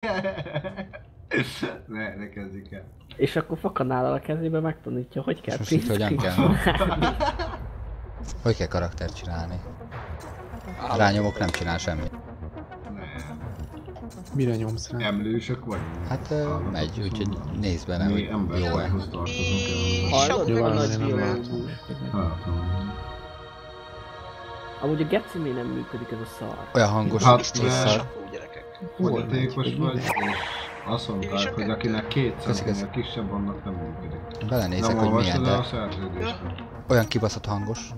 ne, ne kezdjük el. És akkor fakanállal a kezébe megtanítja, hogy kell itt hogyan kell? Hogy kell karaktert csinálni? Rányomok nem csinál semmit. Mire nyomsz rá? Emlősök vagy? Hát ö, megy, úgyhogy nézd bele, hogy jó-e. Hallod, Jó, nem Amúgy a geci még nem működik ez a szar. Olyan hangos, Hát, szar. Fogyatékos vagy, és azt mondták, hogy akinek két Köszi, centinél kisebb, annak nem működik. Belenézek, Nem hogy milyen, el a de szerződést? olyan kibaszott hangos.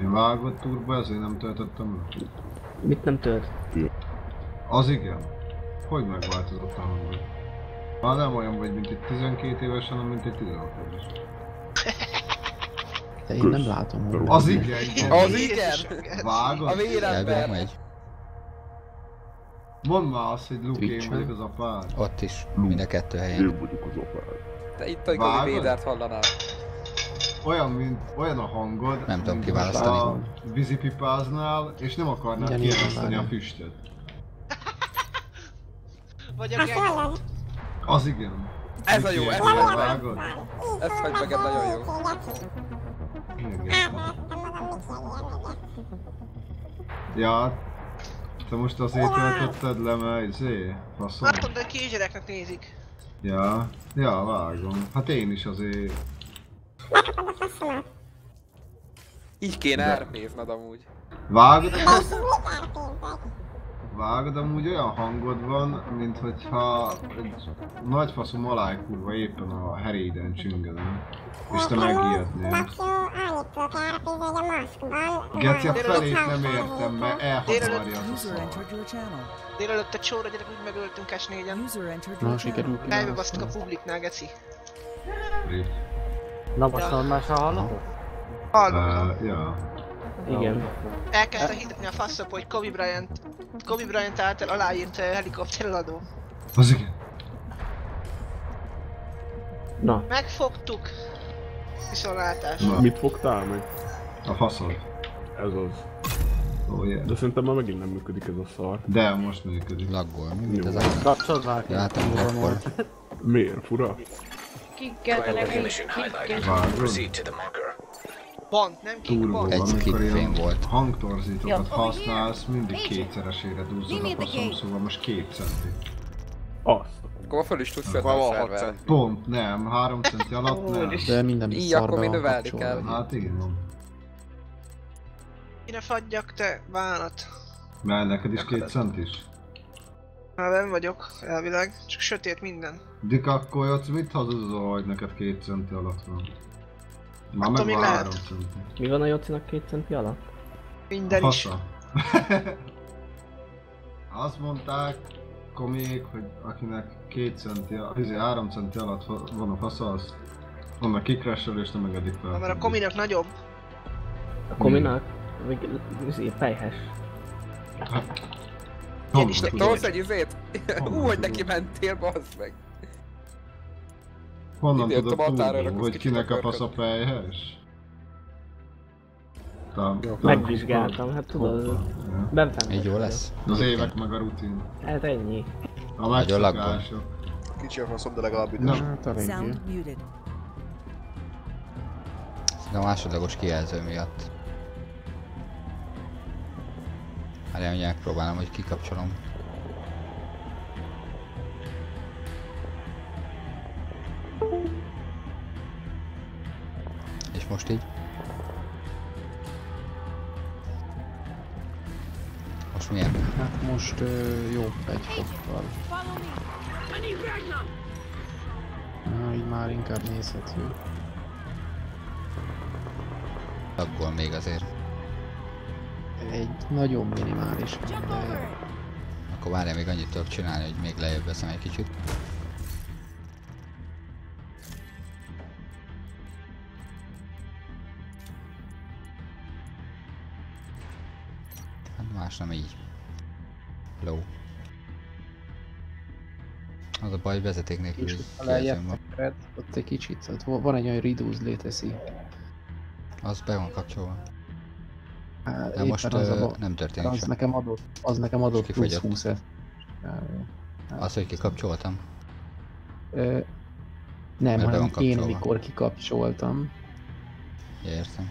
Én vágott turba, ezért nem töltöttem le. Mit nem tölt? Az igen. Hogy megváltozott a hangod? Már nem olyan vagy, mint egy 12 éves, hanem mint egy 16 éves. De én nem látom, hogy Az igen, igen. Az igen! Vágod? A vérember! megy. Mondd már azt, hogy Luke, én Twitch-en? vagyok az apád. Ott is, mind a kettő helyen. Te itt a Védert hallanál. Olyan, mint, olyan a hangod, Nem tudom kiválasztani. A vízipipáznál, és nem igen, kiereszteni a füstöt. Vagy a gang. Az igen. Ez a jó, ez Luke, a jó. Vágod? Ez hagy meg, ez nagyon jó. Igen. Ja, te most azért töltötted le, mert izé, faszom. Látod, de kisgyereknek nézik. Ja, ja, vágom. Hát én is azért... Így kéne De- RP-zned amúgy. Vágod? Vágod, amúgy olyan hangod van, mint hogyha egy nagyfaszú malájkurva éppen a heréden csüngedem. És te megijednél. Geci, a felét nem értem, mert elhatarja az. Délelőtt egy sorra gyerek úgy megöltünk S4-en. User entered Na, sikerült channel. Elbebasztuk a publiknál, Geci. Na most már hallotod? Hallom. Uh, ja. Igen. Elkezdte hitetni a faszop, hogy Kobe Bryant, Kobe Bryant által aláírt eh, helikoptereladó. Az igen. Na, Megfogtuk. Viszontlátás. Na, Mit fogtál meg? a faszod. Ez az. Oh, yeah. De szerintem már megint nem működik ez a szar. De most működik. Laggol, mi Jó. ez a... kapcsolod már ki. Látom, hogy akkor Miért? Fura? Vágod? Pont, nem kick, Turbo, pont. Egy amikor kickfém ilyen volt. hangtorzítókat használsz, mindig kétszeresére duzzad a faszom, szóval most két centi. Azt. Akkor föl is tudsz jönni a szerver. Pont, nem, három centi alatt nem. De minden Így akkor van növelni kell. Hát igen, Mire fagyjak te, bánat? mert neked is két cent is. Már nem vagyok, elvileg. Csak sötét minden. Dik akkor Joci, mit hazudozol, hogy neked két centi alatt van? Már Attól meg még lehet. Mi van a Jocinak két centi alatt? Minden is. Fasza. Azt mondták komiék, hogy akinek két centi, izé három centi alatt van a fasza, az annak kikressel és nem engedik fel. Na, mert a kominak nagyobb. A kominak? Vagy izé, pejhes. Honnan is tudod? Tolsz egy izét? Honnan Ú, hogy neki mentél, bazd meg. Honnan Ide tudod tudni, hogy kinek a fasz a tám- Megvizsgáltam, hát tudod, Ja. benfent. így jó lesz. Az évek meg a rutin. Hát ennyi. A megszokások. Kicsi a faszom, de legalább üdös. Na, Hát. Sound muted. De a másodlagos kijelző miatt. Várjál, mindjárt megpróbálom, hogy kikapcsolom. És most így? Most milyen? Hát most ö, jó egy fokkal. Na, így már inkább nézhető. Laggol még azért. Egy nagyon minimális, Akkor várjál, még annyit tudok csinálni, hogy még lejjebb veszem egy kicsit. Nem így. Low. Az a baj, vezeték nélkül ha kijelzőm van. ott egy kicsit, ott van egy olyan reduce léteszi. Az be van kapcsolva. Hát, De most az, a, nem történik az sem. nekem adott, az nekem adott plusz kifogyott. 20 -et. Az, hogy kikapcsoltam. Ö, nem, Mert hanem én mikor kikapcsoltam, értem.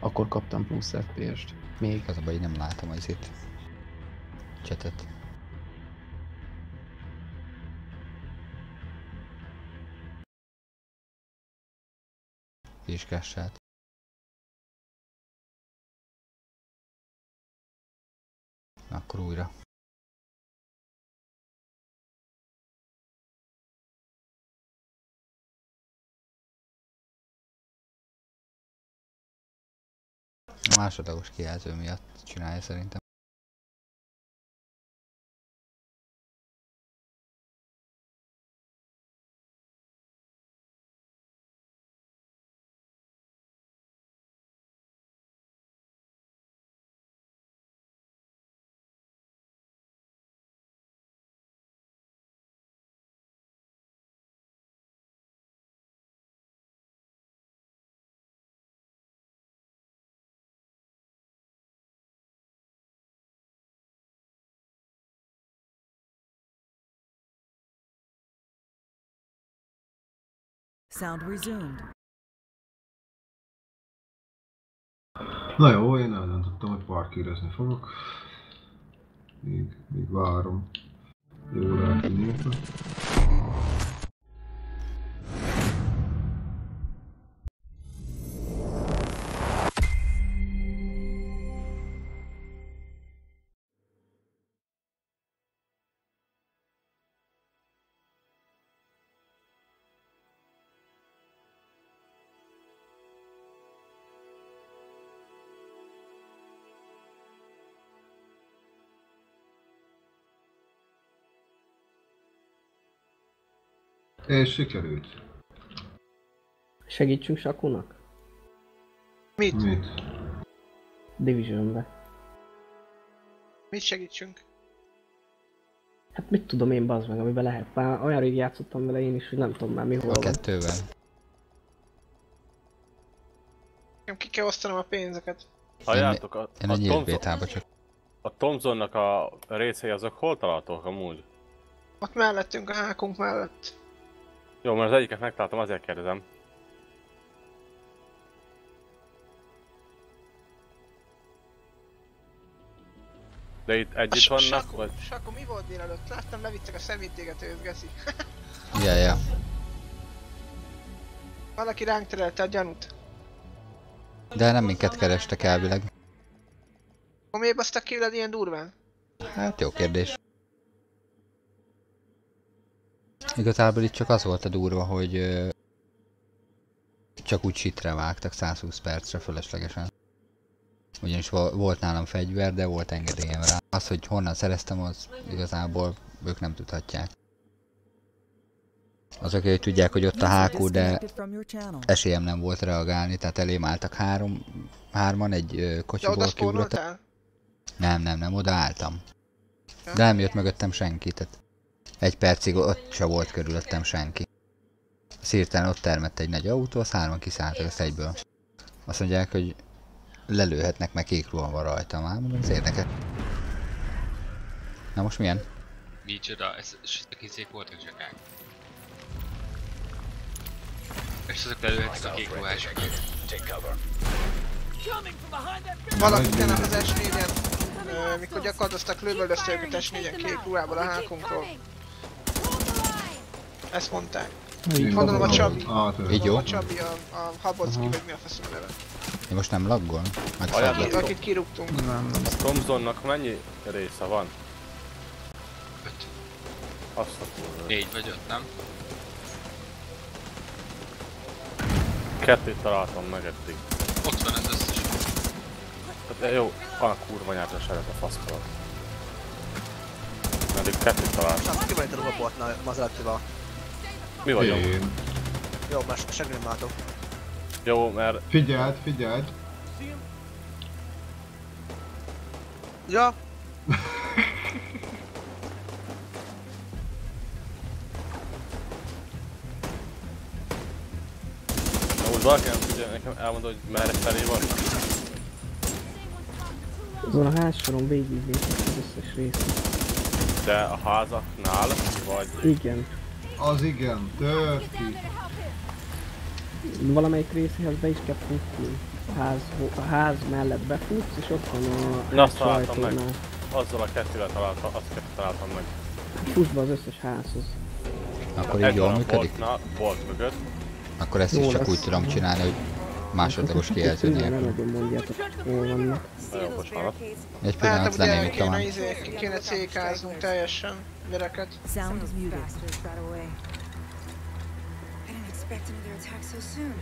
akkor kaptam plusz FPS-t. Még. Az a baj, nem látom az itt. Csetet. Vizsgássát. Akkor újra. A másodlagos kijelző miatt csinálja szerintem. Sound resumed. Na jó, én eldöntöttem, hogy parkírozni fogok. Még, még várom. Jó lehet, hogy És sikerült. Segítsünk Sakunak? Mit? Mit? Divisionbe. Mit segítsünk? Hát mit tudom én bazd meg, amiben lehet. Már olyan rég játszottam vele én is, hogy nem tudom már mi hol A van. kettővel. Nekem ki kell osztanom a pénzeket. Halljátok, a, Én a, a bétába csak. a Thomsonnak a részei azok hol találhatók amúgy? Ott mellettünk, a hákunk mellett. Jó, mert az egyiket megtaláltam, azért kérdezem. De itt együtt vannak, Saku, vagy? Saku, mi volt délelőtt? Láttam, levittek a szemétégetőhöz, Geszi. Ja, ja. Valaki ránk terelte a gyanút. De nem minket kerestek elvileg. Akkor miért basztak ki veled ilyen durván? Hát jó kérdés. Igazából itt csak az volt a durva, hogy ö, csak úgy sitre vágtak 120 percre fölöslegesen. Ugyanis vo- volt nálam fegyver, de volt engedélyem rá. Az, hogy honnan szereztem, az igazából ők nem tudhatják. Azok, hogy tudják, hogy ott a hákú, de esélyem nem volt reagálni, tehát elém álltak három, hárman, egy kocsiból kiugrottak. Nem, nem, nem, oda álltam. De nem jött mögöttem senki, tehát egy percig ott se volt körülöttem senki. Szírtán ott termett egy nagy autó, azt hárman kiszálltak ezt egyből. Azt mondják, hogy lelőhetnek, meg kék ruha van rajta. Már mondom, ez érdekes. Na most milyen? Micsoda, ez, és ezek izék voltak zsakák. És azok lelőhetik a kék ruhásokat. Valaki tenne az S4-en, ö, mikor gyakorloztak, lövöldözte őket S4-en kék ruhából a hákunkról. Ezt mondták. Én Gondolom a. Csabi. Ah. Így jó? A Csabi, a, a Habocki, vagy mi a faszom neve. Én most nem laggol? Meg Ajánlom. szabad. Akit, kirúgtunk. Nem, nem. A Thomsonnak mennyi része van? Öt. Azt a kurva. Négy vagy öt, nem? Kettőt találtam meg eddig. Ott van az összes. Tehát, jó, van a kurva nyert a seret a faszkalat. Eddig kettőt találtam. Csak ki van itt a ruhaboltnál, Mazerattival. Mi vagyunk? Én. Jó, már nem látok. Jó, mert Figyeld, figyeld. Ja, úgy valaki nem tudja nekem elmondani, hogy merre felé vannak. Azon a házsoron végignéztek az összes részt. De a házaknál, vagy... Igen. Az igen, tört ki. Valamelyik részéhez be is kell futni. A ház, a ház mellett befutsz, és ott van a Na, azt találtam meg. Azzal a kettővel találtam, azt kettőt találtam meg. Fuss be az összes házhoz. Akkor így jól működik? boltnál, bolt mögött. Akkor ezt is Jó csak lesz. úgy tudom csinálni, hogy másodlagos kijelző Nem nélkül. nagyon mondjátok, hol vannak. Nagyon bocsánat. Egy Hát pillanat ugye lenném el itt a kéne, már. izé, ki kéne cékáznunk teljesen gyereket. Sound is muted. got away. I didn't expect another attack so soon.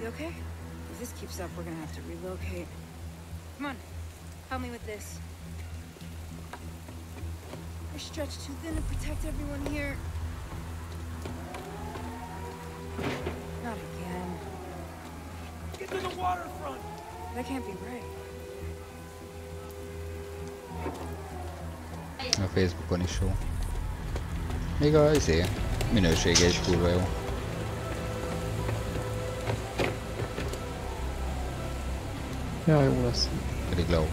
You okay? If this keeps up, we're gonna have to relocate. Come on, help me with this. We're stretched too thin to protect everyone here. To the waterfront! That can't be right. A Facebookon is jó. Még a izé, minősége is kurva jó. Ja, jó lesz. Pedig low.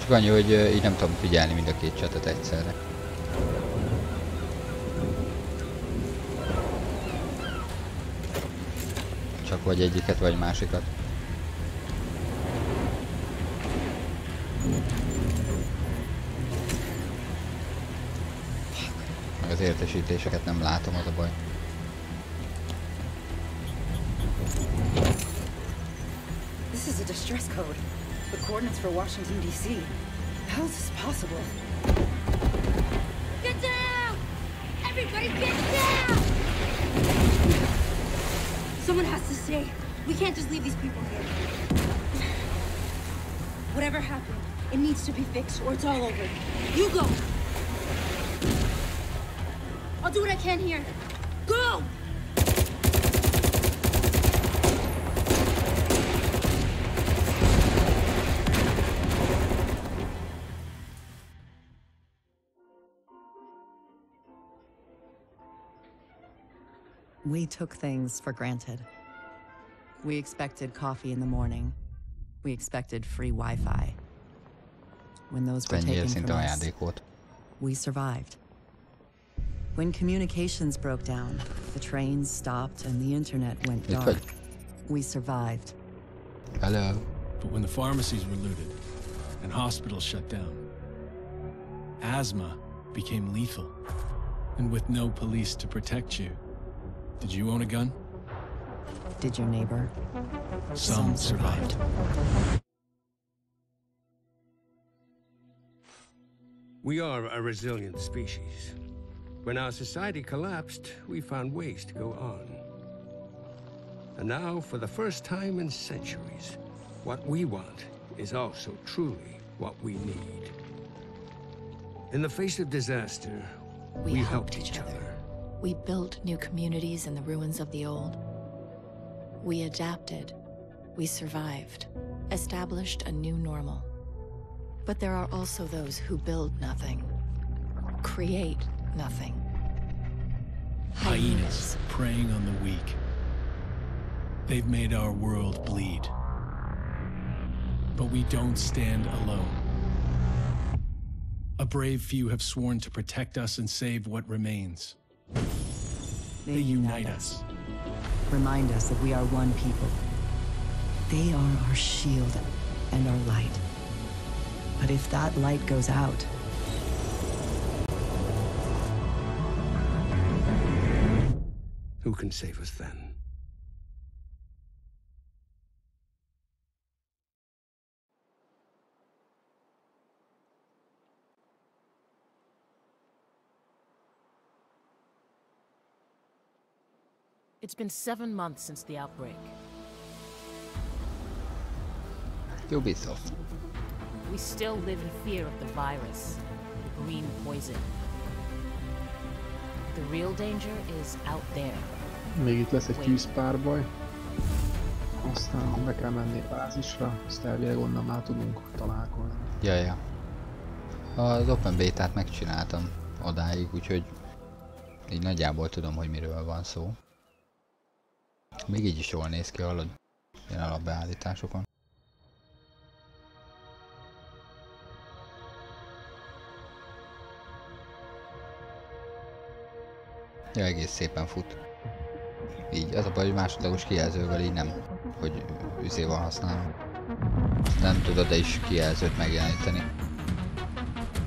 Csak annyi, hogy így nem tudom figyelni mind a két csatot egyszerre. Csak vagy egyiket, vagy másikat. Értesítéseket nem látom, az a baj. This is a distress code. The coordinates for Washington, D.C. How is this possible? Get down! Everybody get down! Someone has to stay. We can't just leave these people here. Whatever happened, it needs to be fixed or it's all over. You go! I'll do what I can here. Go! We took things for granted. We expected coffee in the morning. We expected free Wi Fi. When those were taken szinte from us, we survived. When communications broke down, the trains stopped and the internet went dark, we survived. Hello. But when the pharmacies were looted and hospitals shut down, asthma became lethal. And with no police to protect you, did you own a gun? Did your neighbor? Some survived. We are a resilient species. When our society collapsed, we found ways to go on. And now, for the first time in centuries, what we want is also truly what we need. In the face of disaster, We, we, helped each other. We built new communities in the ruins of the old. We adapted. We survived. Established a new normal. But there are also those who build nothing. Create nothing. Hyenas preying on the weak. They've made our world bleed. But we don't stand alone. A brave few have sworn to protect us and save what remains. They, They unite us. Remind us that we are one people. They are our shield and our light. But if that light goes out, who can save us then? It's been seven months since the outbreak. Ubisoft. We still live in fear of the virus, the green poison. The real danger is out there. Még itt lesz egy tűzpárbaj. Aztán be kell menni a bázisra, azt elvileg onnan már tudunk találkozni. Ja, ja. Az Open Beta-t megcsináltam odáig, úgyhogy így nagyjából tudom, hogy miről van szó. Még így is jól néz ki, hallod? Ilyen alapbeállításokon. Ja, egész szépen fut. Így, az a baj, hogy másodlagos kijelzővel így nem, hogy üzé van használva. Nem tudod de is kijelzőt megjeleníteni.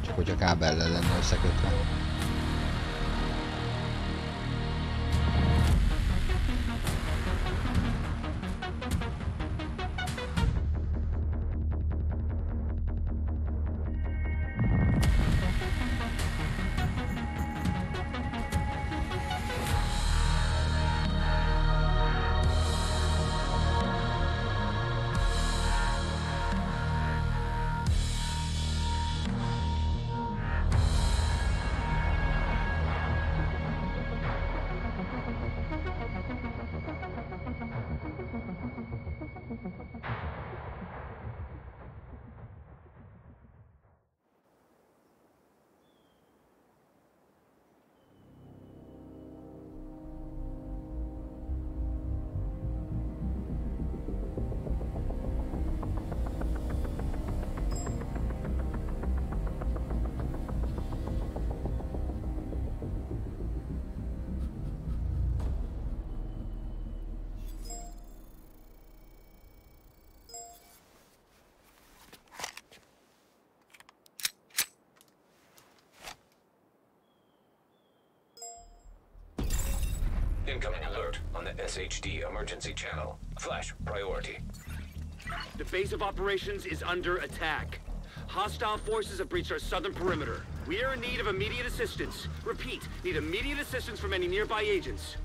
Csak hogyha kábellel lenne összekötve. Operations is under attack. Hostile forces have breached our southern perimeter. We are in need of immediate assistance. Repeat, need immediate assistance from any nearby agents.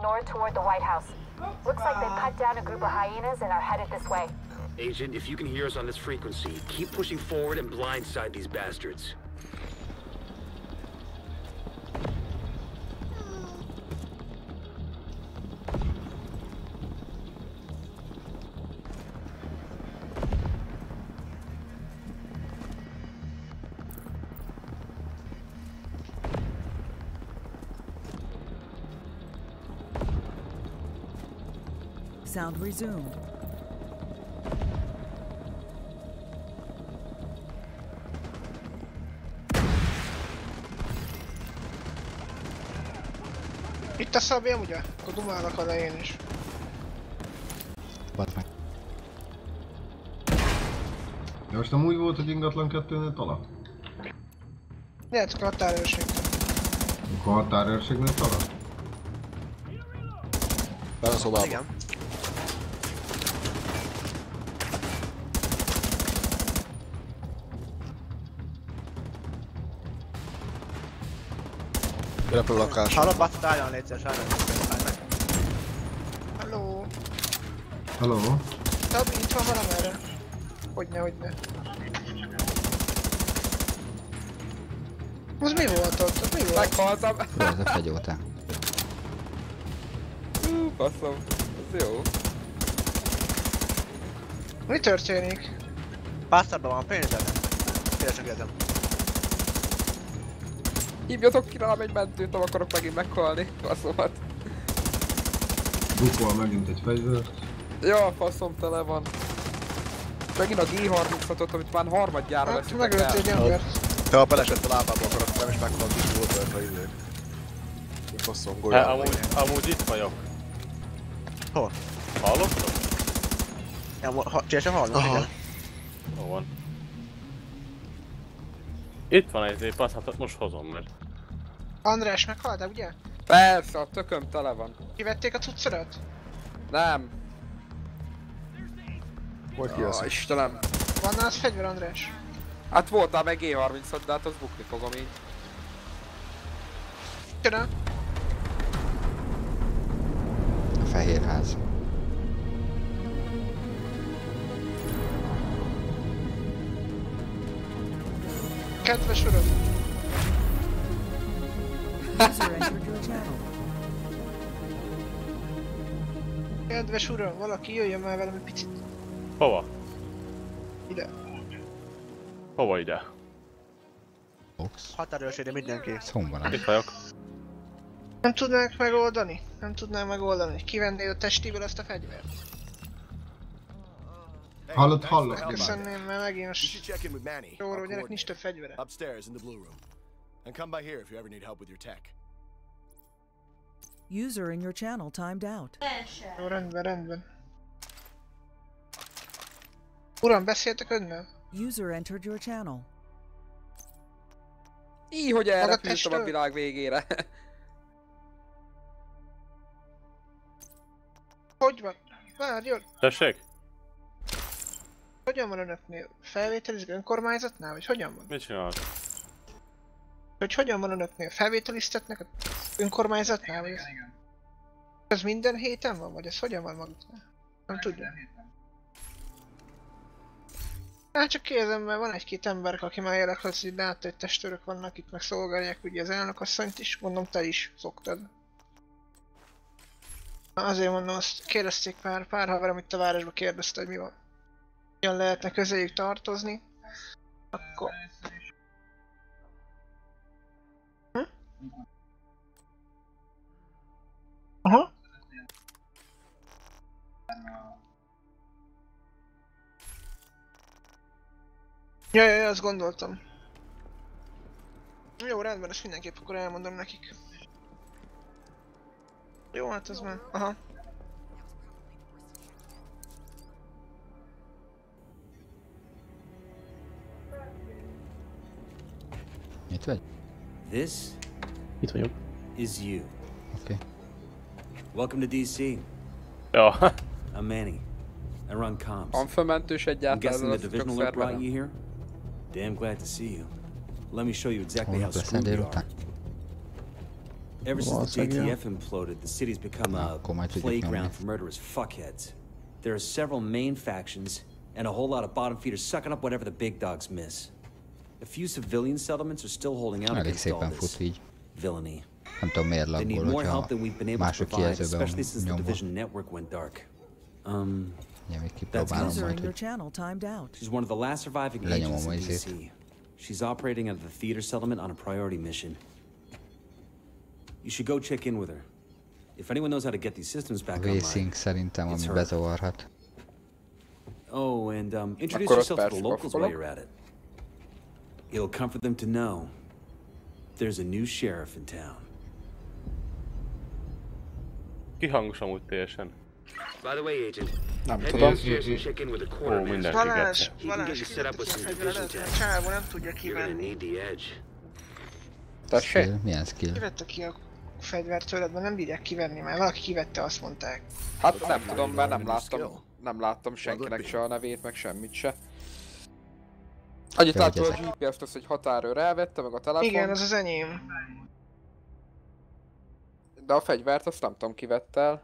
North toward the White House. Looks like they've cut down a group of hyenas and are headed this way. Agent, if you can hear us on this frequency, keep pushing forward and blindside these bastards. Resumed. Itt a szabjam, ugye? Akkor dumálnak oda én is. Bazd meg. De most nem úgy volt, hogy ingatlan kettőnél tala? Lehet, csak a határőrség. Akkor határőrségnél tala? Benne a szobában. Igen. Repül lakás. Hallod, Bacit, álljon, légy szíves, álljon. Hello. Hello? Szabi, itt van valamerre. Hogyne, hogyne. Az mi volt ott? Az mi volt? Meghaltam. Jó, ez a fegyó te. Hú, Faszom. Ez jó. Mi történik? Pásztorban van pénzed? Kérdem. Hívjatok ki rám egy mentőt, nem akarok megint meghalni. Faszomat. Bukol megint egy fegyver. Ja, faszom tele van. Megint a G36-ot, amit már harmadjára Hát, veszünk megölt egy embert. Te ha belesett a lábába, akkor azt nem is meghalt is volt a izé. Faszom, Hát, golyó. amúgy, amúgy itt vagyok. Hol? Hallottam? Ja, ha, Csesen hallom, igen. Hol van? Itt van egy épp, azt hát most hozom meg. András meghalt, ugye? Persze, a tököm tele van. Kivették a cuccodat? Nem. Hogy ki az? Istenem. Van nálad fegyver, András? Hát voltál meg G36, de hát az bukni fogom így. Köszönöm. A fehérház. Kedves uram! Kedves uram, valaki jöjjön már velem egy picit Hova? ide. Hova ide? Box. Határőrségre mindenki. Ez hon van? Itt vagyok. Nem tudnánk megoldani? Nem tudnánk megoldani? Kivennél a testéből ezt a fegyvert? Hallott, hallott. Köszönném, mert megint our hogy ennek nincs több fegyvere. Upstairs in the blue room. And come by here if you ever need help with your tech. User in your channel timed out. Jó, rendben, rendben. Uram, beszéltek önnel? User entered your channel. Így, hogy Maga elrepültem a világ végére. Hogy van? Várjon! Tessék? Hogyan van önöknél? Felvételizik önkormányzatnál, vagy hogyan van? Mit csinálod? Hogy hogyan van önöknél? Felvételiztetnek a önkormányzatnál, vagy ez? Ez minden héten van, vagy ez hogyan van maguknál? Nem tudja. Hát csak kérdezem, mert van egy-két ember, aki már élek, hogy látta, hogy testőrök vannak itt, meg szolgálják ugye az elnökasszonyt is, mondom te is szoktad. Azért mondom, azt kérdezték pár, pár haverom itt a városba kérdezte, hogy mi van. Hogyan lehetne közéjük tartozni. Akkor... Aha. Ja, ja, ja, azt gondoltam. Jó, rendben, ezt mindenképp akkor elmondom nekik. Jó, hát ez már... Aha. Itt vagy? This Itt vagyok. is you. Okay. Welcome to DC. Ja. Oh. I'm Manny. I run comms. I'm Van fölmentős I'm guessing the az csak division alert brought you here? Damn glad to see you. Let me show you exactly how Holnap lesz screwed we are. Ever since the Valószínűleg, JTF imploded, the city's become a Akkor majd tudjuk nyomni. playground for murderous fuckheads. There are several main factions, and a whole lot of bottom feeders sucking up whatever the big dogs miss. A few civilian settlements are still holding out against all this fut így. Villainy. Nem tudom miért They need more help hogyha than we've been able to mások provide, kijelzőben especially since the nyomva. division network went dark. Um, Ja, még that's kipróbálom User majd, hogy channel timed out. She's one of the last surviving Lenyomom agents in a izét. DC. She's operating out of the theater settlement on a priority mission. You should go check in with her. If anyone knows how to get these systems back online, V-Sync szerintem, it's ami her. bezavarhat. Oh, and um, introduce yourself to the locals while you're at it. It'll comfort them to know there's a new sheriff in town. Kihangos amúgy teljesen. By the way, Agent, Nem tudom. Ó, fegyveredet, tech. a csávó nem tudja You're gonna kivenni. need the edge. Tessék? Milyen skill? Kivette ki a fegyvert tőled, mert nem bírják kivenni, mert valaki kivette, azt mondták. Hát nem tudom, mert nem láttam, nem láttam senkinek se a nevét, meg semmit se. Annyit Ja, hogy láttam a. GPS-t, azt, hogy határőr elvette, meg a telefon. Igen, az az enyém. De a fegyvert azt nem tudom kivette el.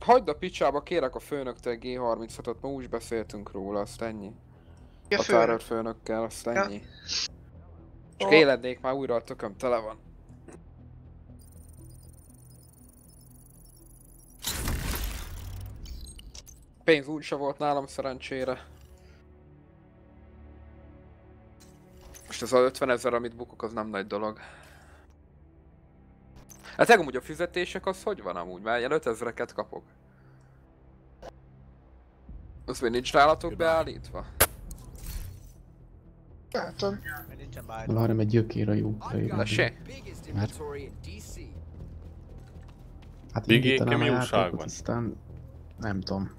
Hagyd a picsába, kérek a főnöktől G36-ot, ma úgy beszéltünk róla, azt ennyi. Ja, Határőr főnök. főnökkel, azt Ja. ennyi. És Ó. élednék már újra a tököm tele van. Pénz úgy se volt nálam szerencsére. Most ez a 50 ezer, amit bukok, az nem nagy dolog. Hát amúgy a fizetések az hogy van amúgy? Mert ilyen 5000-eket kapok. Az még nincs nálatok beállítva? Látom. Várjam egy gyökér a jó. Lesé? Mert... Hát Biggie, indítanám a mi játékot, újság van? aztán nem tudom.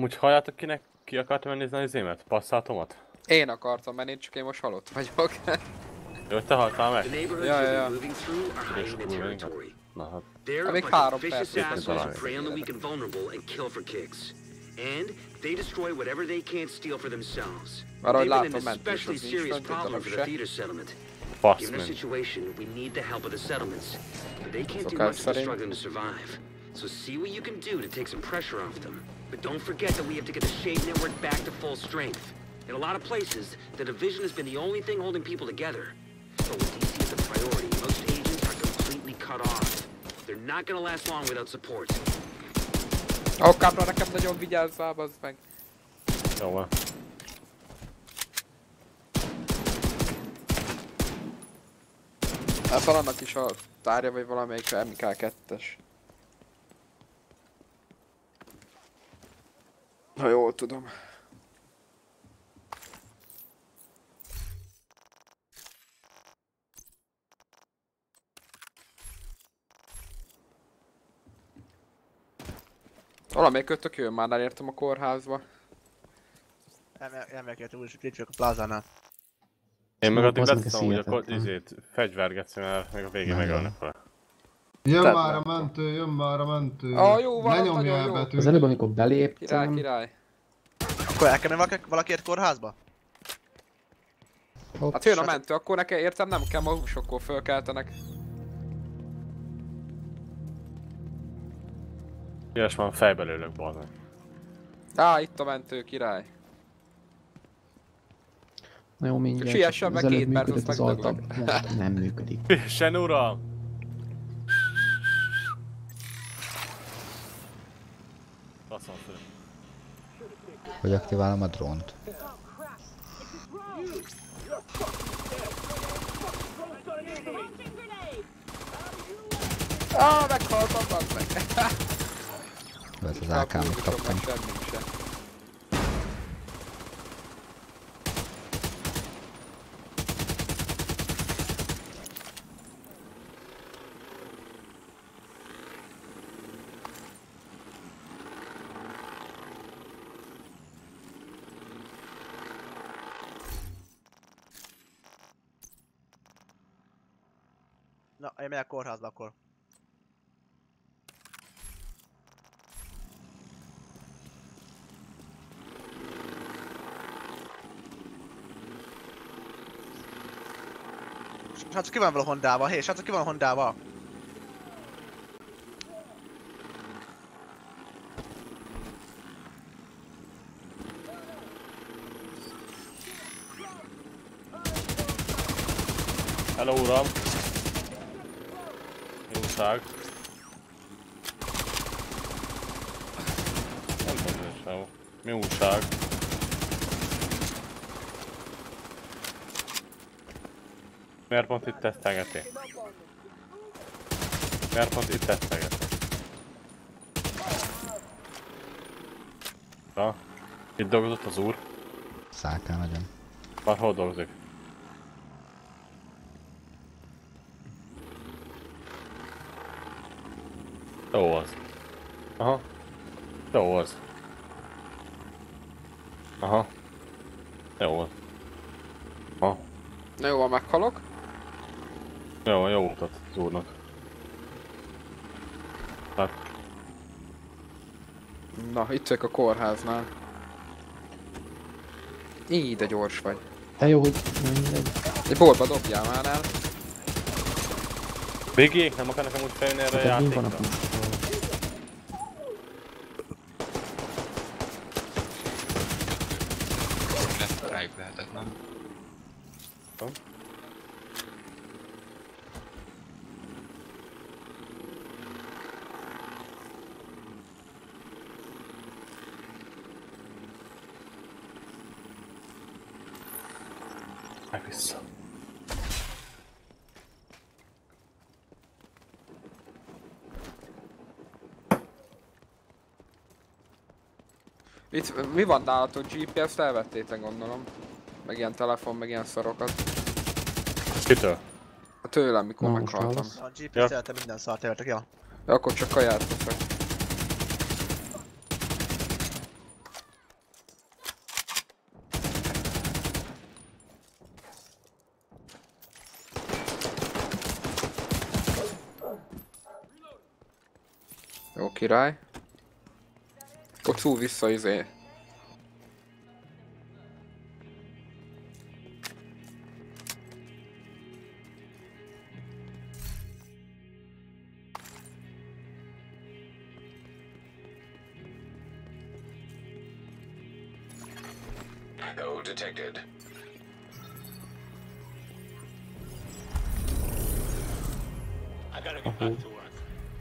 Amúgy halljátok kinek ki akart megnézni az émet? Passzátomat? Én akartam menni, csak én most halott vagyok. Jó, te haltál meg? Ja, ja, ja. És kurva. Na hát. Még of három weak and they destroy whatever they can't steal for themselves. Már ahogy látom, an mentés especially az nincs serious fönt, itt a problem for the se. theater settlement. Fasz Given our ment. situation, we need the help of the settlements. But they can't do much szerint. struggling to survive. So see what you can do to take some pressure off them. But don't forget that we have to get the Shade Network back to full strength. In a lot of places, the Division has been the only thing holding people together. So with DC as a priority, most agents are completely cut off. They're not gonna last long without support. Ó, oh, kábra, nekem nagyon vigyázzál, bazd meg. Jó van. Hát van annak is a tárja, vagy valamelyik MK2-es. Ha jól tudom. Valamelyik kötök jön már, elértem a kórházba. Elmegyek úgy, hogy a plázánál. Én meg addig leteszem, hogy hihetetlen. izét fegyvergetsz, mert meg a végén megölnek vele. Jön Tedd már a mentő, jön már a mentő. Ah, jó van, ne az nyomja el betűt. Az előbb, amikor Király, beléptem, király. Akkor el kellene valaki, valaki egy kórházba? hopp, Hát jön a mentő, akkor nekem értem, nem kell ma húsokkor fölkeltenek. Ilyes van, fejbe lőlök. Á, itt a mentő, király. na jó, mindjárt. Siessen az két perc, az alta. megdöglök. Most nem működik. Sen uram! Faszom föl. Hogy aktiválom a drónt. Á, meghaltam, meg. Vagy az AK-mot kaptam. Semmi se. Megyek kórházba akkor. Srácok, ki van vele Hondával? Hé, srácok, ki van a Hondával? Hello, uram! Jóság. Nem tudom, újság. Mi újság? Miért pont itt tesztelgeti? Miért pont itt tesztelgeti? Na, itt dolgozott az úr? Szákál nagyon. Már hol dolgozik? Jó az. Aha. Jó az. Aha. Jó. Aha. Na jó, van, meghalok. Jó, jó utat az úrnak. Hát, Na, itt vagyok a kórháznál. Így, de gyors vagy. De jó, hogy mindegy. Egy borba dobjál már el. Biggie, nem akarnak amúgy feljönni erre a Hát a játékra? pusztól? rájuk lehetett, nem? Meg vissza. Itt mi van nálatok? GPS-t elvettétek gondolom. Meg ilyen telefon, meg ilyen szarokat. Kitől? A tőlem, mikor Na, meghaltam. A GPS ja. minden szart elvetek, ja. Ja, akkor csak kaját teszek. Jó király. Kocú vissza izé. No detected. I gotta get back to work.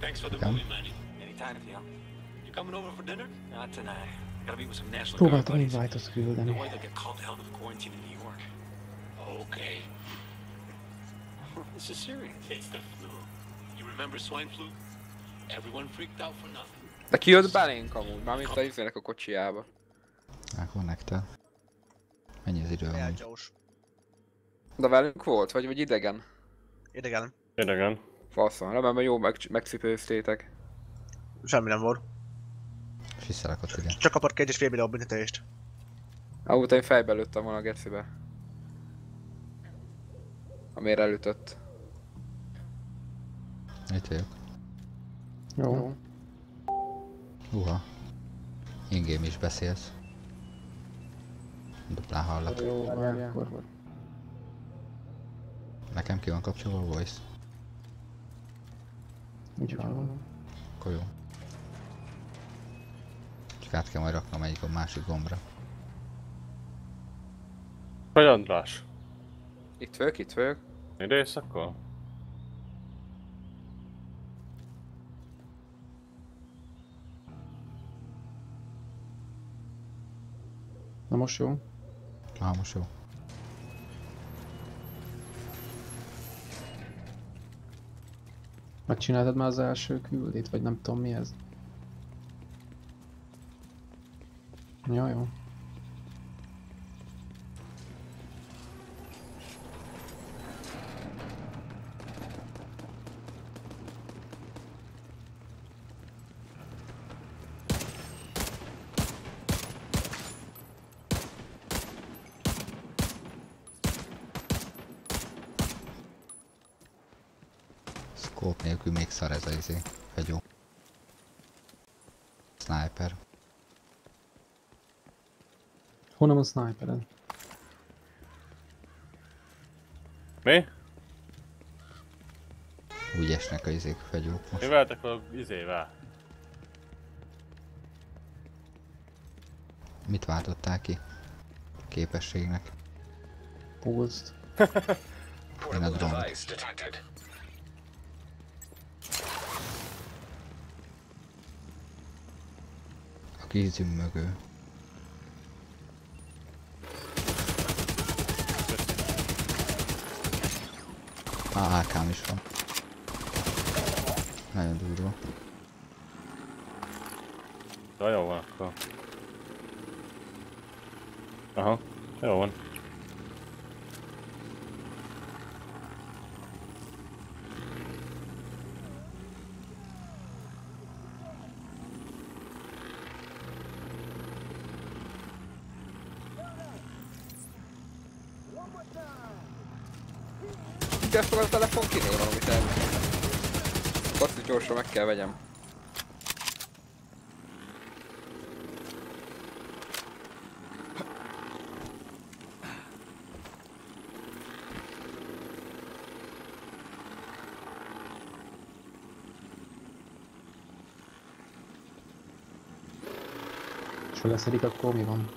Thanks for the Yeah. movie money. Anytime if you coming over for dinner? Not tonight. Gotta meet with some National Guard Próbáltam invite-ot No küldeni. way they'll get called out of quarantine in New York. Okay. This is serious. It's the flu. You remember swine flu? Everyone freaked out for nothing. De ki jött belénk amúgy, mármint a izének a kocsijába. Akkor nektek. Mennyi az idő amúgy? De velünk volt, vagy, vagy idegen? Idegen. Idegen. Faszom, remélem jó meg, megcipőztétek. Semmi nem volt. Visszalakott ide. Csak kapott két és fél millió büntetést. Ahúta én fejbe lőttem volna a gecibe. Amire elütött. Itt vagyok. Jó. Uha. Ingém is beszélsz. Duplán hallak. Jó, várjál. Nekem ki van kapcsolva a voice? Úgy hallom. Akkor jó. Csak át kell majd raknom egyik a másik gombra. Vagy András? Itt vagyok, itt vagyok. Idész akkor? Na most jó? Ah, most jó. Megcsináltad már az első küldét, vagy nem tudom mi ez? Ja, jó. Scope nélkül még szar ez a izé. Fegyó. Sniper. Honnan a snipered? Mi? Úgy esnek a izék fegyók most. Mi veletek a izével? Mit váltottál ki? Képességnek. Pulszt. Én a Portable drone. device detected. A kis zümmögő. Á, AK-m is van. Nagyon durva. Ja, jó van akkor. Aha, jó van. Kell fel a telefon, kinél valamit el. Azt gyorsan meg kell vegyem. És ha leszedik, akkor mi van?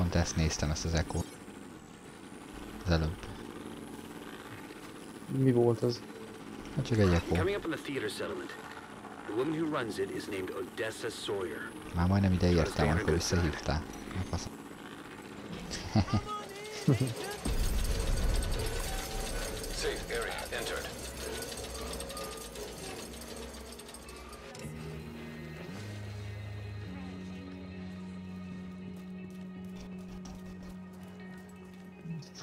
Pont ezt néztem, ezt az echo Az előbb. Mi volt az? Hát csak egy echo. Coming up on the theater settlement. The woman who runs it is named Odessa Sawyer. Már majdnem ide értem, amikor visszahívtál. Na,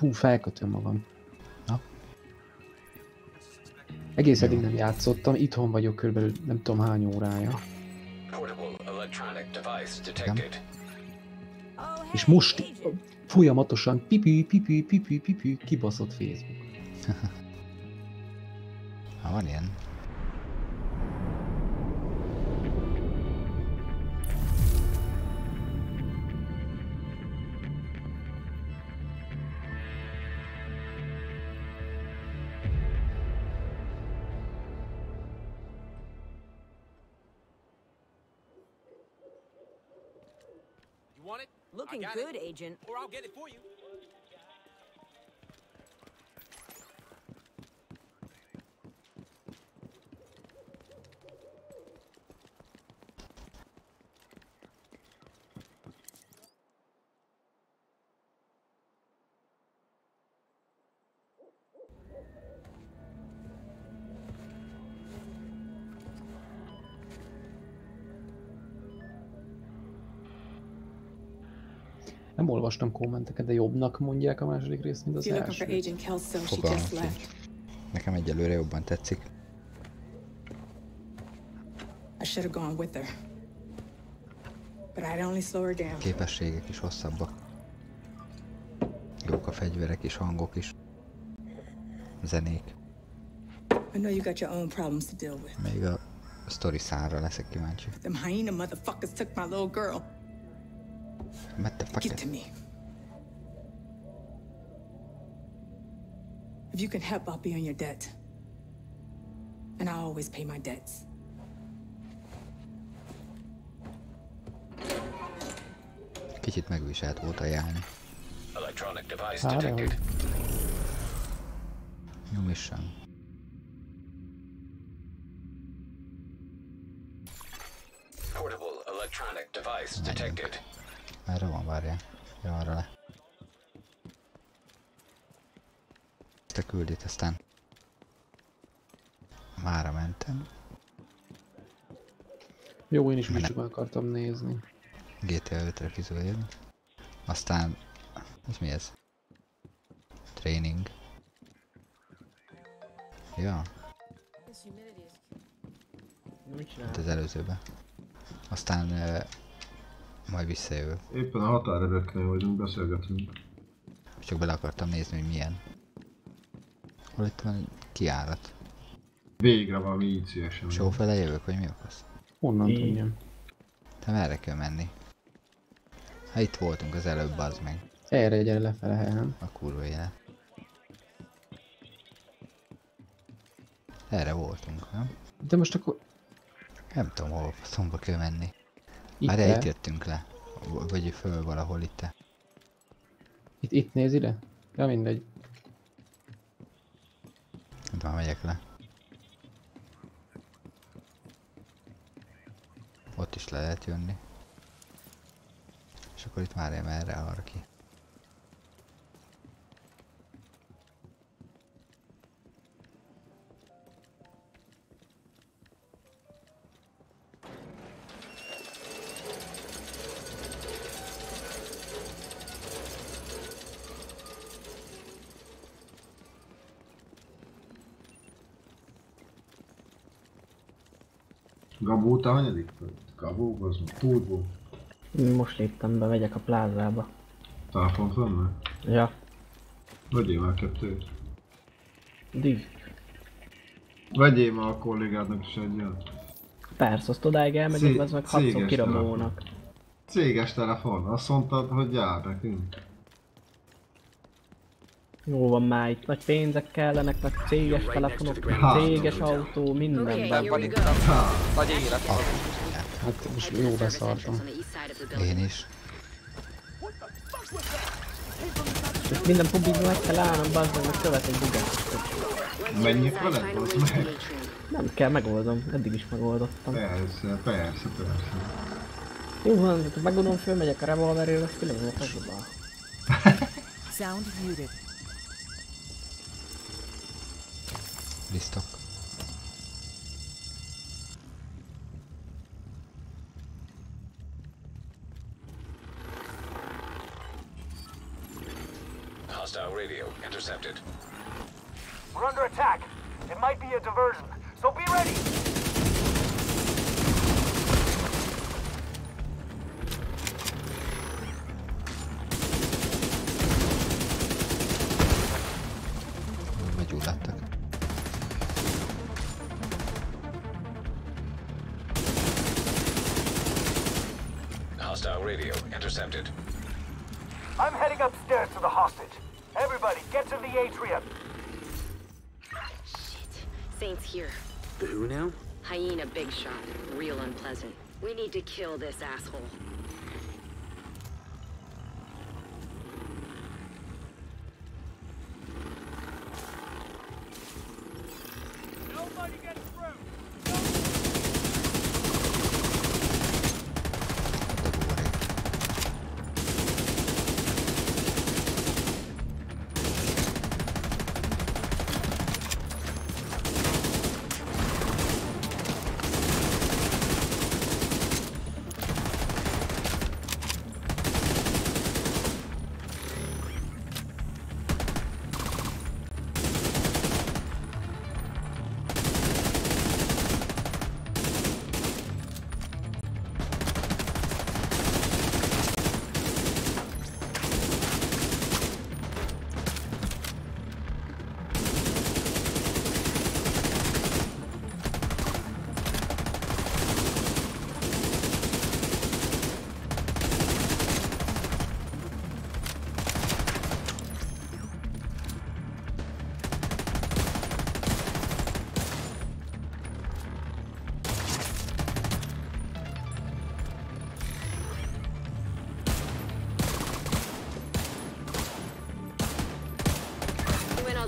Fú, felkötöm magam. Na? Egész eddig nem játszottam, itthon vagyok körülbelül nem tudom hány órája. Detected. És most folyamatosan pipü, pipü, pipü, pipü, kibaszott Facebook. Ha van ilyen. Nem olvastam kommenteket, de jobbnak mondják a második részt, mint az első. Fogalmam. Nekem egyelőre jobban tetszik. I should have gone with her. But I'd only slow her down. Képességek is hosszabbak. Jók a fegyverek is, hangok is. Zenék. I know you got your own problems to deal with. Még a sztori szárra leszek kíváncsi. Them hyena motherfuckers took my little girl. What the fuck? To me. If you can help, I'll be on your debt. And I always pay my debts. Kicsit megviselt volt a járni. Electronic device Hát, detected. ahogy. Nyumis sem. Portable electronic device Menjünk. detected. Merre van, várjál. Ja, arra le. Te küldit, aztán... Mára mentem. Jó, én is Menet. úgy akartam nézni. GTA 5-re kizújjön. Aztán... Ez mi ez? Training. Ja, mint az előzőben. Aztán... Uh, majd visszajövök. Éppen a határövöknél vagyunk, beszélgetünk. Csak bele akartam nézni, hogy milyen. Hol itt van kiárat? Végre valami IC esemény. Só fele jövök, vagy mi a fasz? Honnan tudjam? Te merre kell menni? Hát itt voltunk az előbb, az meg. Erre gyere lefele helyen. A kurva élet. Erre voltunk, nem? De most akkor... Nem tudom, hol faszomba kell menni. Itt Már itt jöttünk le. Vagy föl valahol itt. Itt, itt néz ide? Ja mindegy. De már megyek le. Ott is le lehet jönni. És akkor itt már én erre arra ki. Gabó, te hanyadik? Gabó, az turbo. Most léptem be, megyek a plázába. Telefont venne? Ja, Vegyél már kettőt. div. Vegyél már a kollégádnak is egy ilyen. Persze, azt odáig elmegyek, az meg hatszor céges kirabónak. Céges telefon, azt mondtad, hogy jár nekünk. Jó van már itt, nagy pénzek kellenek, nagy céges telefonok, céges autó, minden Nem van. itt. Nagy élet. Hát most jó beszartam. Én is. És minden pubikban meg kell állnom, bazd meg, meg követ egy bugát. Menjek veled, bazd meg? Nem kell, megoldom. Eddig is megoldottam. Persze, persze, persze. Jó van, ha megoldom, fölmegyek a revolverért, azt kilövök a zsuba. Sound muted. Lisztok. Hostile radio intercepted. We're under attack. It might be a diversion, so be ready. Radio intercepted. I'm heading upstairs to the hostage. Everybody, get to the atrium. Shit. Saint's here. The who now? Hyena big shot. Real unpleasant. We need to kill this asshole.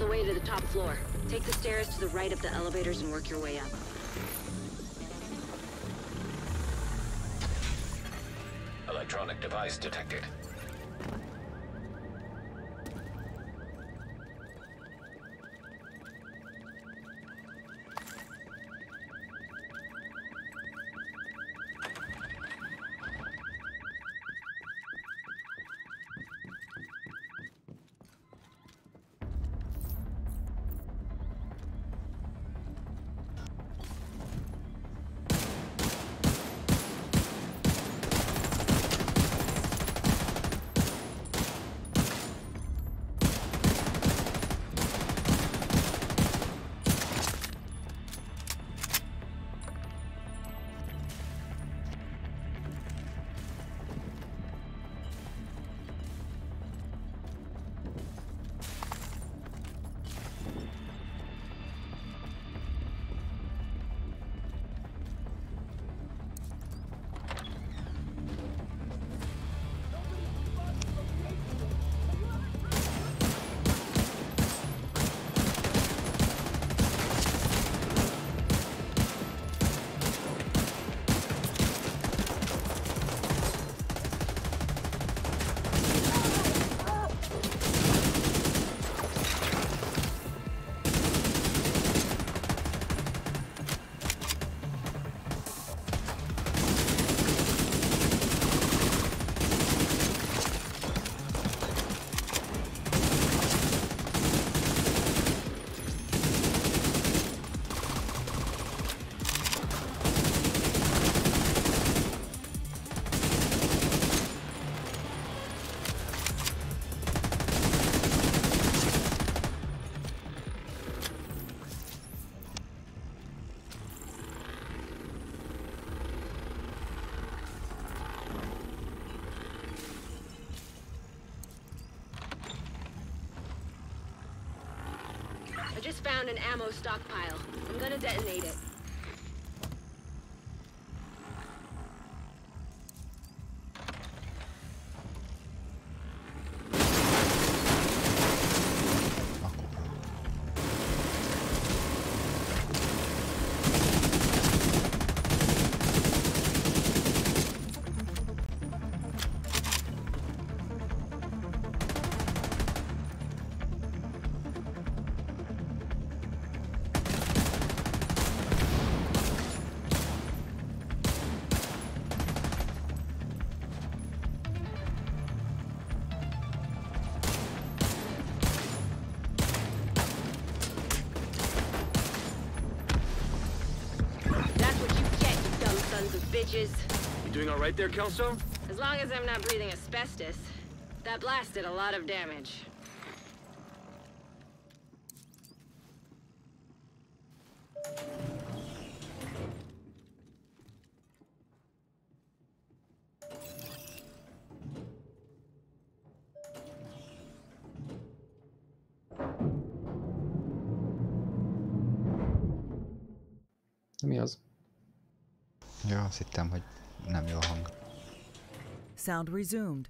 Way to the top floor. Take the stairs to the right of the elevators and work your way up. Electronic device detected. Found an ammo stockpile. I'm gonna detonate it. Right there, Kelso? As long as I'm not breathing asbestos. That blast did a lot of damage. Mi az? Jó, azt hittem, hogy nem jó a hang. Sound resumed.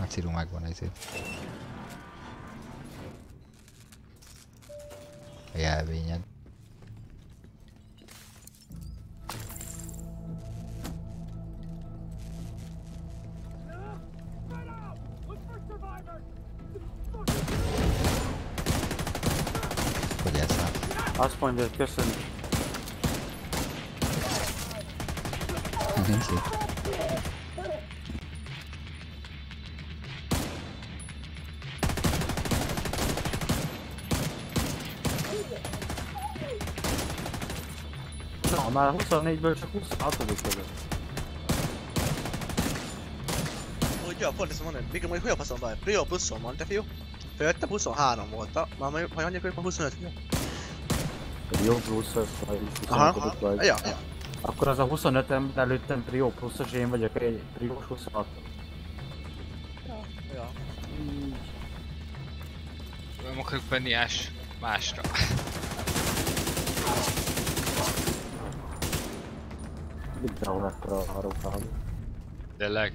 A ciru megvan ezért. A jelvényed. Hogy ez van? Azt mondja, hogy köszönjük. Nincs itt. Na, már 24-ből csak 26 között. Ja, pont ezt mondani, még majd hol a faszom vagy? Prió buszon van, te fiú? Fölöttem 23 volt, már majd ha annyi, akkor 25 fiú. Jó pluszos vagy Aha, 25 aha. vagy. Ja, ja. Akkor az a 25 ember előttem Prió pluszos, én vagyok egy Priós 26. Ja. Nem akarok venni ás másra. Mindenhol ekkora a harokám. Tényleg?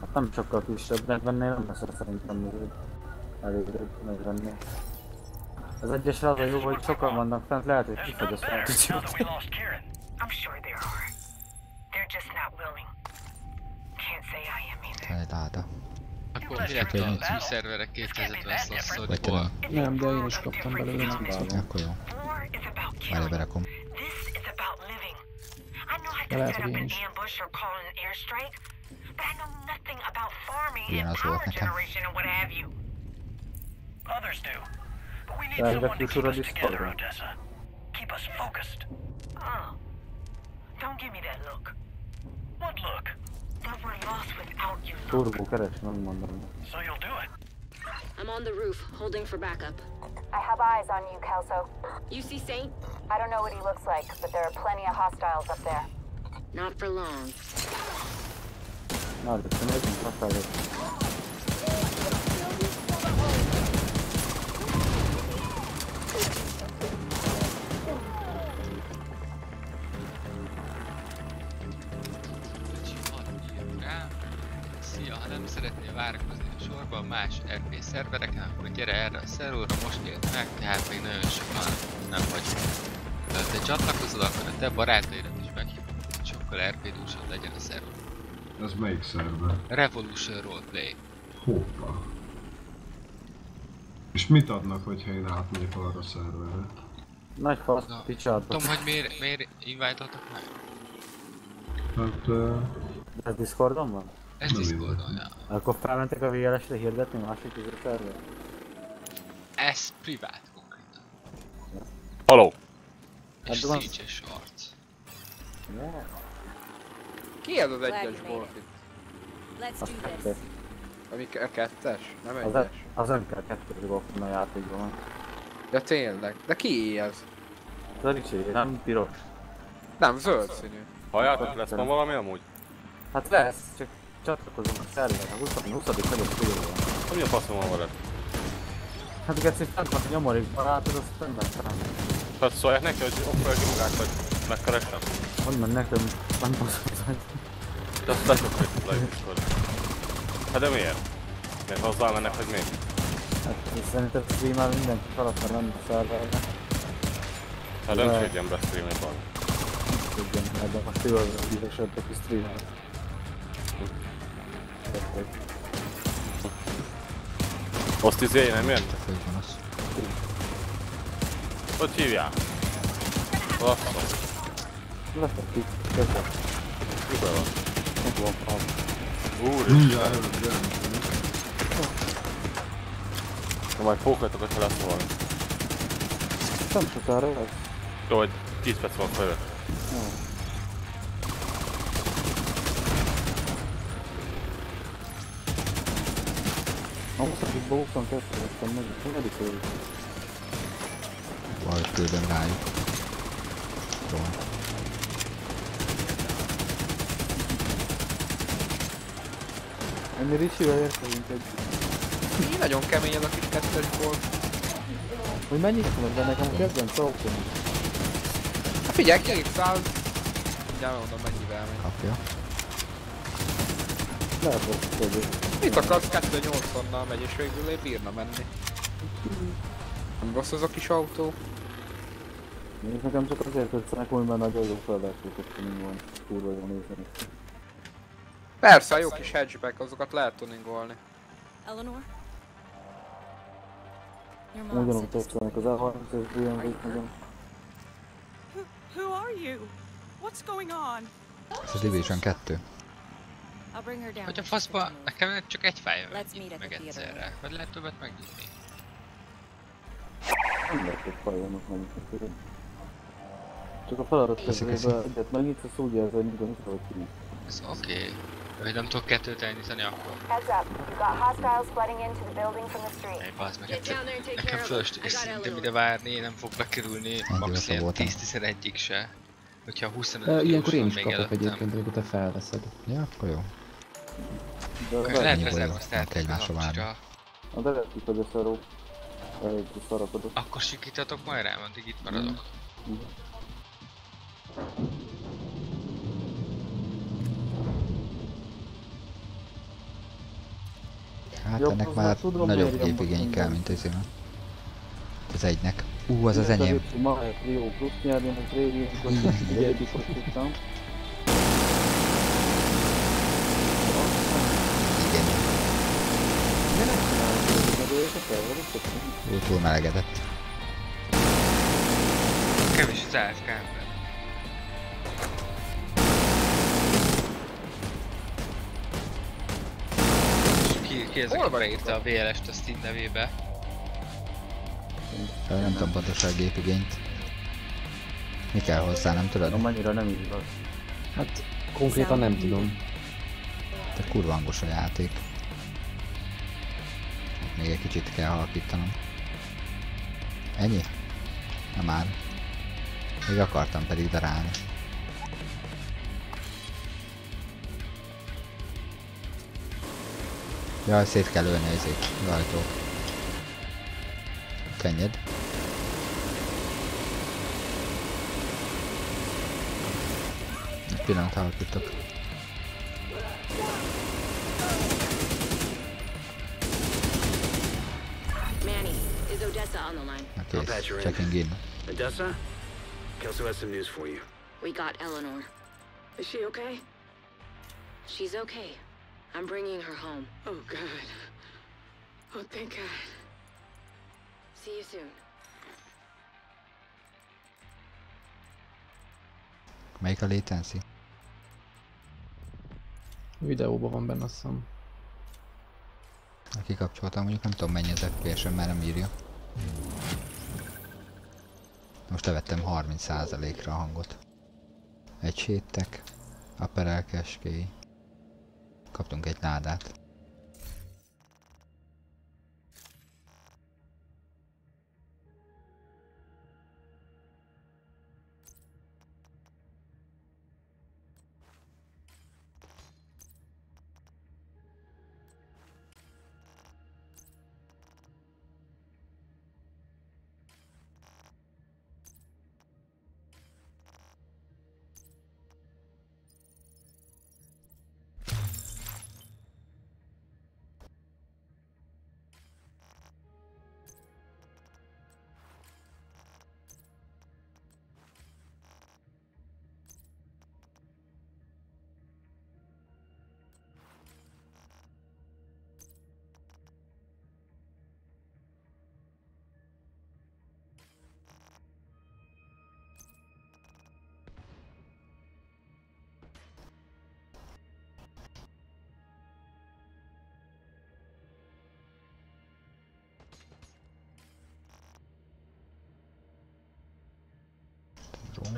Hát nem sokkal kisebbnek vennél, nem lesz szerintem még elég megvenni. Az egyesre az a jó, hogy sokan vannak fent, lehet, hogy kifogy a szállt. I'm sure there are. They're just not willing. Can't say I am either. Egy láda. Akkor mi lett a új szerverek 2050 szlosszorból? Nem, de én is kaptam belőle. Akkor jó. Várj, berakom. De lehet, hogy én is. Ambush or call an airstrike, but I know nothing about farming and Ugyanaz volt power nekem. generation and what have you. Others do. But we need someone to keep kultúra us together, Odessa. Keep us focused. Oh. Don't give me that look. What look? That we're lost without you. Turbó keres, nem. So you'll do it. I'm on the roof, holding for backup. I have eyes on you, Kelso. You see Saint? I don't know what he looks like, but there are plenty of hostiles up there. Not for long. Na, de te nézzünk szeretnél várakozni a sorban más RP szervereken, akkor gyere erre a szerverre, most élt meg, tehát még nagyon sokan nem vagyunk. De ha te csatlakozol, akkor a te barátaidat is meghívod, hogy sokkal RP dúsabb legyen a szerver. Ez melyik szerver? Revolution Roleplay. Hoppa. És mit adnak, hogyha én átmegyek arra a szerverre? Nagy fasz, Na, picsába. Tudom, hogy miért, miért invite-oltak meg? Hát... Uh, Ez Discordon van? Ez Discordon, ja. Akkor felmentek a VLS-re hirdetni másik szerver? Ez privát konkrétan. Haló! És Hát szígyes arc. Ki ez az egyes? Let's Az do this. kettő. Ami a kettes? Nem Az, egyes? az nem kell kettő golfon a játékban van. Ja tényleg. De ki ez? Az a Ricsi, nem piros. Nem, zöld színű. Halljátok, lesz ma valami amúgy? Hát lesz, csak csatlakozunk a szerverre. 20. 20. meg a fél van. Mi a faszom van veled? Hát Geci, fent van a nyomorik barátod, azt fent van talán. Hát szólják neki, hogy okkal ki magát, vagy megkeresem? Mondd meg nekem, nem baszott vagy. De azt lesok, hogy le Discord. Hát de miért? Miért hozzá mennek, hogy még? Hát szerintem streamel mindenki fel akar menni a szerverre. Hát nem De- tudjam bestreamelni valami. Tudjam, ebben most ő az a híresebb, aki streamel. Azt izé nem jön? Csak hogy van az. Hogy hívják? Lasszom. Leszek ki, köszönöm. Miben van? Ott van, van. Úristen! Ha majd pókoltok, hogyha lesz valami. Nem sokára lesz. Jó, hogy 10 perc van fölött. A 20. ból 22 lettem meg, hanyadik őrű. Valahogy küldöm rájuk. Jó. Ennél Ricsivel érkezünk egy... Mi nagyon kemény az a kis kettesból. Hogy mennyit tudod be nekem a kedvenc autóm? Hát figyelj, 200. Mindjárt mondom mennyivel megy. Kapja. Lehet, hogy. Mit akarsz? 280-nal megy és végül egy bírna menni. Nem rossz az a kis autó. Még nekem csak azért tetszenek, hogy már nagyon jó feladások, hogy nem van kurva jól nézni. Persze, a jó kis hatchback, azokat lehet tuningolni. Eleanor? Ugyanúgy tetszenek az A30-es BMW-k nagyon. Who, who are you? What's going on? Ez a Division 2. I'll bring her down. Hogy a faszba, nekem csak egy at meg the theater. egyszerre. Vagy lehet többet megnyitni. Nem lehet, fajlanak mennyit. Csak a feladat közében egyet megnyitsz, az úgy érzed, hogy nyugodni vagy ki. Ez oké. Okay. Hogy nem tudok kettőt elnyitani akkor. Heads up. You've got hostiles flooding into the building from the street. Ej, bazd meg, Get egyszer, down there and take nekem care of fölösleges them. I got szerintem Eleanor. ide várni, nem fog bekerülni max gyorsabb ilyen voltam. 10-11-ig se. Hogyha 25 Ö, Ilyenkor én is kapok előttem. egyébként, amikor te felveszed. Ja, akkor jó. De lehet tehát nem kell egymásra várni. A de lehet, hogy a szaró. Elég szarakodott. Akkor sikítatok majd rám, addig itt maradok. Hát Jobb, ennek már nagyobb gépigény kell, mint az Az egynek. Ú, az az enyém. Ma lehet jó plusz nyerni, meg régi, egyedikot tudtam. Ú, túl melegedett. Kevés az AFK Ki, ki ez, beírta a VLS-t a Steam nevébe? Ö, Nem tudom pontosan a gépigényt. Mi kell hozzá, nem tudod? Annyira nem igaz. Hát konkrétan nem tudom. Te kurva hangos a játék. Még egy kicsit kell halkítanom. Ennyi? Na már. Még akartam pedig darálni. Jaj, szét kell ölni ezért. Rajtó. Kenjed. Egy pillanat halkítok. Manny, is Odessa on the line? Okay, I'll patch her in. checking in. Odessa? Kelso has some news for you. We got Eleanor. Is she okay? She's okay. I'm bringing her home. Oh, God. Oh, thank God. See you soon. Melyik a latency? Videóban van benne azt hiszem. Kikapcsoltam, mondjuk nem tudom mennyi az FPS-en, már nem írja. Most levettem 30%-ra a hangot. Egy sétek, apparel keskei. Kaptunk egy ládát.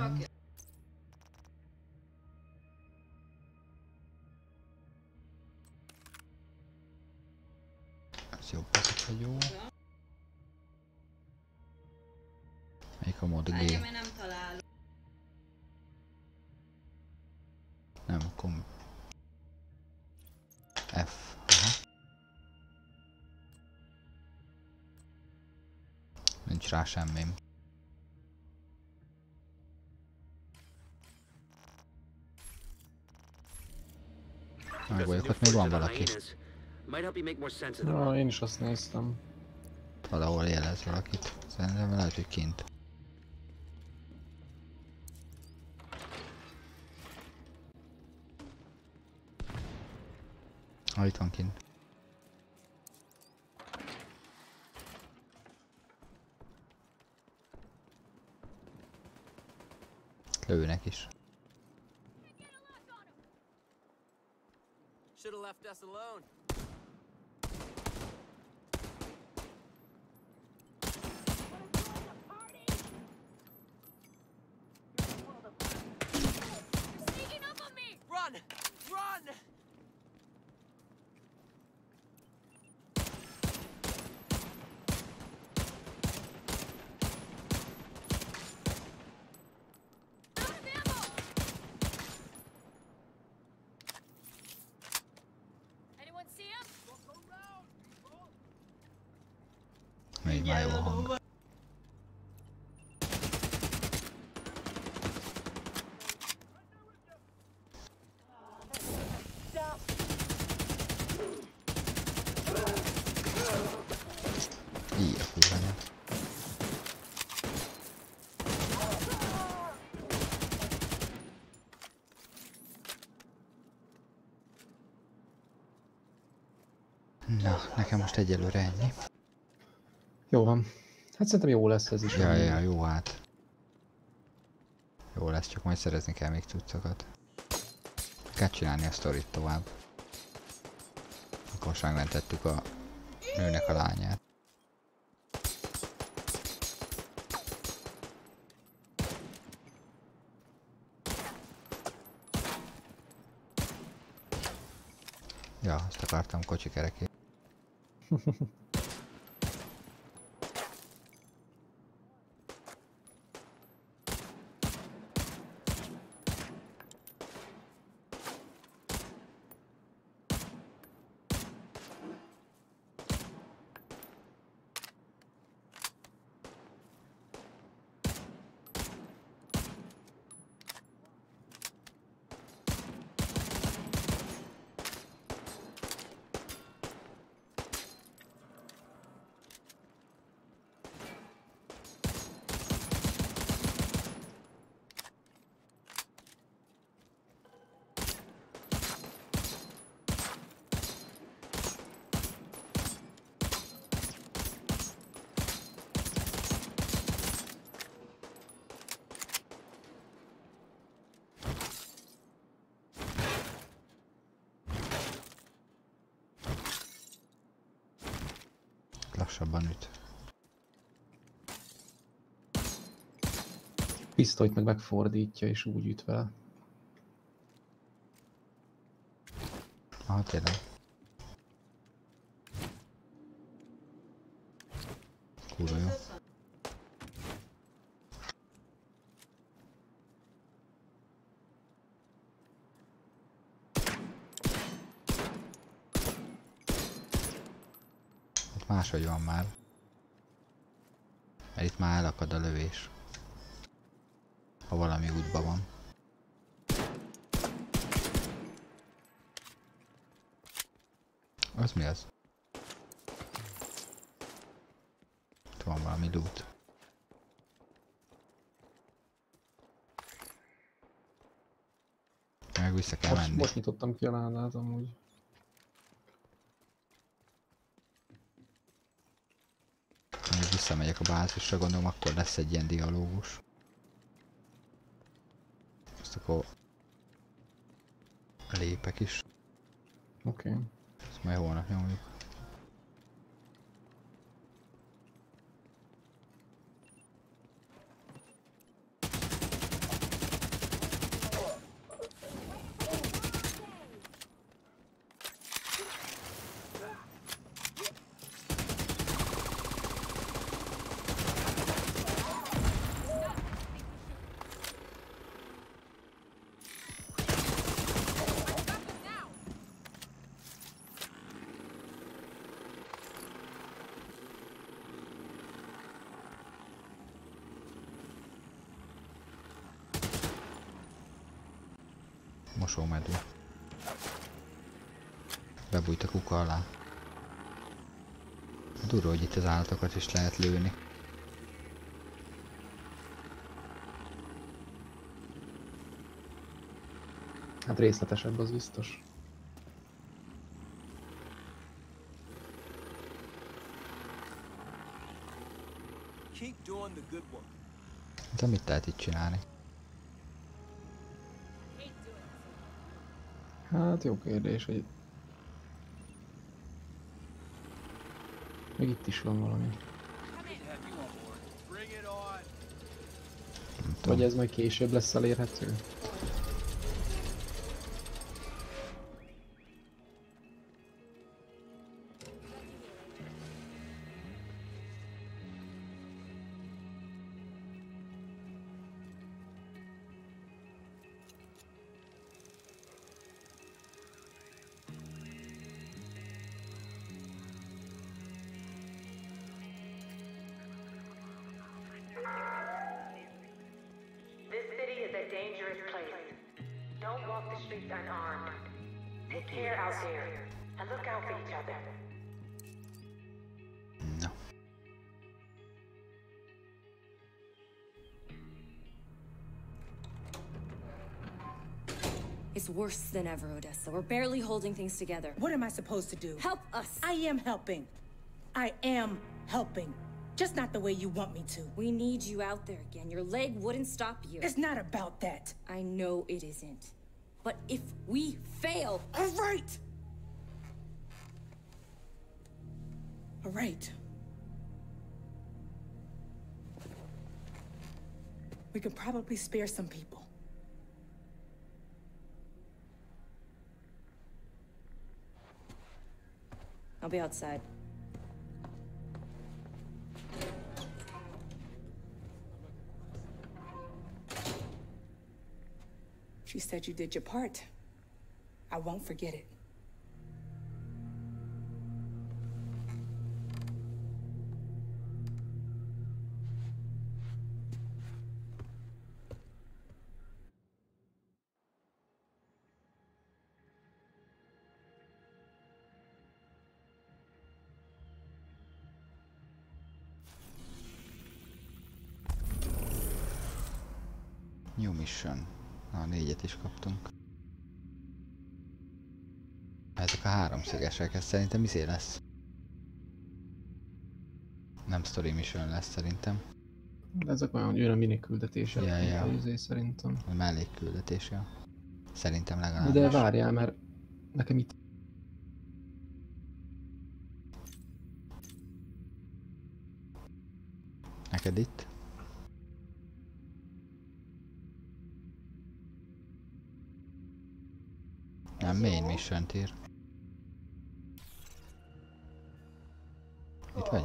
Nem. Ez jobb, ez a jó. Melyik a mod G? Nem találom. Nem, akkor... F. Aha. Nincs rá semmim. Meg vagyok, ott még van valaki. Na, én is azt néztem. Valahol jelez valakit. Szerintem lehet, hogy kint. Ah, itt van kint. Lőnek is. Us alone. Még már jó a hang. Így a kurványa. Na, nekem most egyelőre ennyi. Jó van. Hát szerintem jó lesz ez is. Ja, ja, jó hát. Jó lesz, csak majd szerezni kell még cuccokat. Kell csinálni a sztorit tovább. Akkor most megmentettük a nőnek a lányát. Ja, azt akartam kocsi kerekét. Lassabban üt. Pisztolyt meg megfordítja és úgy üt vele. Aha, tényleg. Kurva jó. Ott máshogy van már. Mert itt már elakad a lövés. Ha valami útban van. Az mi az? Itt van valami loot. Meg vissza kell Most, menni. most nyitottam ki a ládát amúgy. Még visszamegyek a bázisra, gondolom akkor lesz egy ilyen dialógus. Azt akkor lépek is. Oké. Okay. Ezt majd holnap nyomjuk. Mosómedő. Bebújt a kuka alá. Durva, hogy itt az állatokat is lehet lőni. Hát részletesebb az biztos. De mit lehet itt csinálni? Hát jó kérdés, hogy... Meg itt is van valami. Vagy ez majd később lesz elérhető? Worse than ever, Odessa. We're barely holding things together. What am I supposed to do? Help us! I am helping. I am helping. Just not the way you want me to. We need you out there again. Your leg wouldn't stop you. It's not about that. I know it isn't. But if we fail. All right! All right. We could probably spare some people. I'll be outside. She said you did your part. I won't forget it. Mission. Na, négyet is kaptunk. Ezek a háromszögesek, ez szerintem izé lesz. Nem story mission lesz szerintem. De ezek olyan, olyan mini küldetések, Ja, ja. izé szerintem. A mellékküldetés, ja. Szerintem legalábbis. De várjál, mert nekem itt Neked itt? Nem, main mission ír. Itt vagy?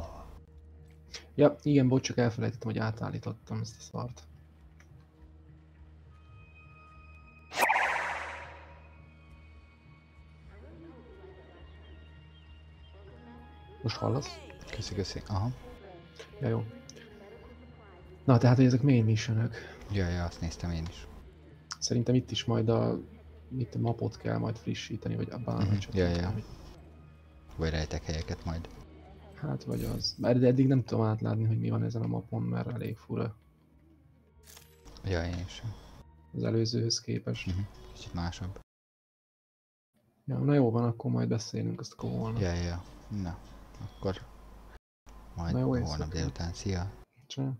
Ja, igen, bocs, csak elfelejtettem, hogy átállítottam ezt a szart. Most hallasz? Köszi, köszi. Aha. Ja, jó. Na, tehát, hogy ezek main missionök. Ja, ja, azt néztem én is. Szerintem itt is majd a, itt a mapot kell majd frissíteni, vagy abban Mhm, uh csak ja, ja. hogy- Vagy rejtek helyeket majd. Hát vagy az. Mert eddig nem tudom átlátni, hogy mi van ezen a mapon, mert elég fura Ja, én is. az előzőhöz képest. Mhm. Kicsit másabb. Ja, na jó van, akkor majd beszélünk, azt akkor holnap. Ja, ja. Na, akkor majd Na jó holnap délután. Szia! Csá.